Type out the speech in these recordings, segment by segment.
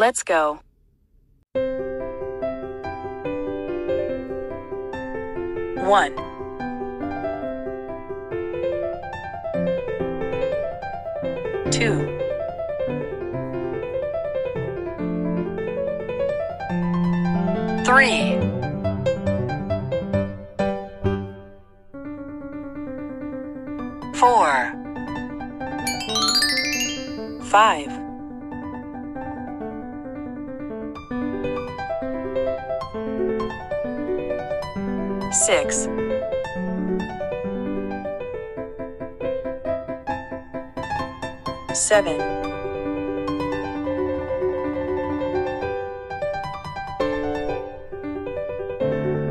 Let's go. One. Two. Three. Four. Five. Six. Seven.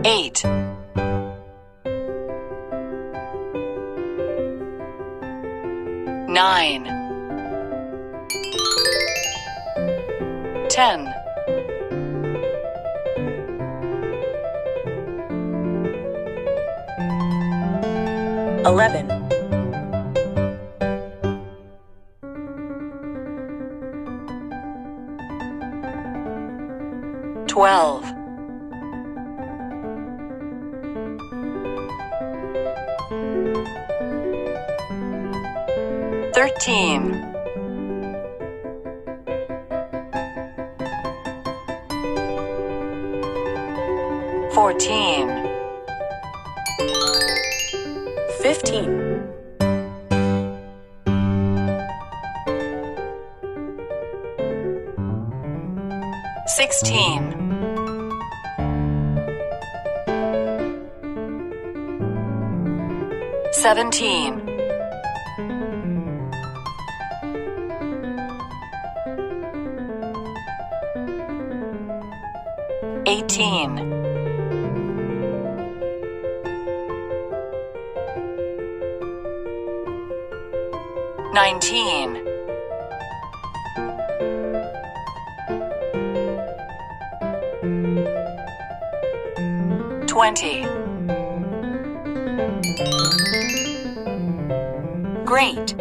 Eight. Nine. Ten. Eleven. Twelve. Thirteen. Fourteen. Fifteen. Sixteen. Seventeen. Eighteen. Nineteen. Twenty. Great.